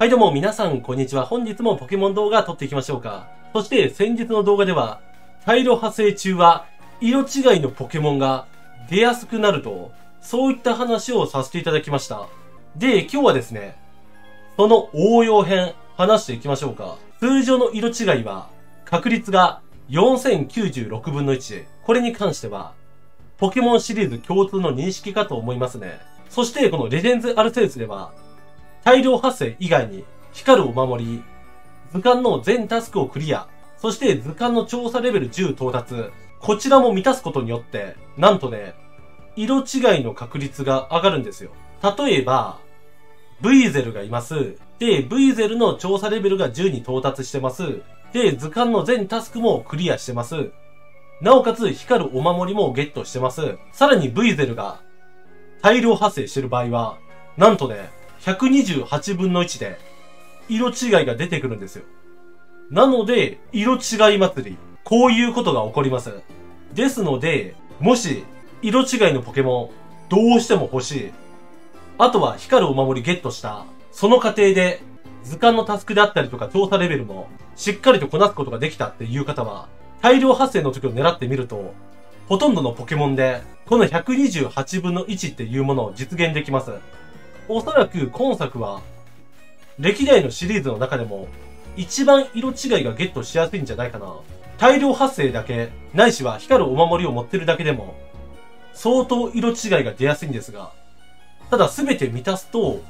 はいどうも皆さんこんにちは。本日もポケモン動画撮っていきましょうか。そして先日の動画では、大量派生中は色違いのポケモンが出やすくなると、そういった話をさせていただきました。で、今日はですね、その応用編話していきましょうか。通常の色違いは確率が4096分の1、これに関しては、ポケモンシリーズ共通の認識かと思いますね。そしてこのレジェンズ・アルセウスでは、大量発生以外に光るお守り、図鑑の全タスクをクリア、そして図鑑の調査レベル10到達、こちらも満たすことによって、なんとね、色違いの確率が上がるんですよ。例えば、ブイゼルがいます。で、ブイゼルの調査レベルが10に到達してます。で、図鑑の全タスクもクリアしてます。なおかつ、光るお守りもゲットしてます。さらに、ブイゼルが大量発生してる場合は、なんとね、128分の1で、色違いが出てくるんですよ。なので、色違い祭り。こういうことが起こります。ですので、もし、色違いのポケモン、どうしても欲しい。あとは、光るお守りゲットした。その過程で、図鑑のタスクであったりとか調査レベルも、しっかりとこなすことができたっていう方は、大量発生の時を狙ってみると、ほとんどのポケモンで、この128分の1っていうものを実現できます。おそらく今作は、歴代のシリーズの中でも、一番色違いがゲットしやすいんじゃないかな。大量発生だけ、ないしは光るお守りを持ってるだけでも、相当色違いが出やすいんですが、ただ全て満たすと、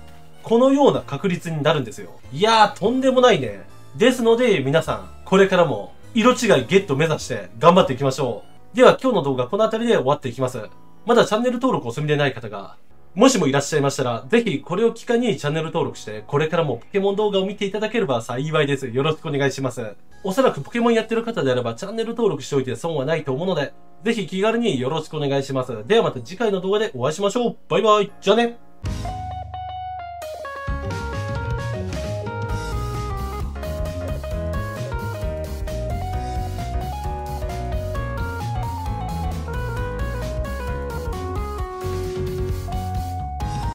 このような確率になるんですよ。いやー、とんでもないね。ですので、皆さん、これからも、色違いゲット目指して頑張っていきましょう。では、今日の動画この辺りで終わっていきます。まだチャンネル登録お済みでない方が、もしもいらっしゃいましたら、ぜひこれを機会にチャンネル登録して、これからもポケモン動画を見ていただければ幸いです。よろしくお願いします。おそらくポケモンやってる方であれば、チャンネル登録しておいて損はないと思うので、ぜひ気軽によろしくお願いします。ではまた次回の動画でお会いしましょう。バイバイ。じゃあね。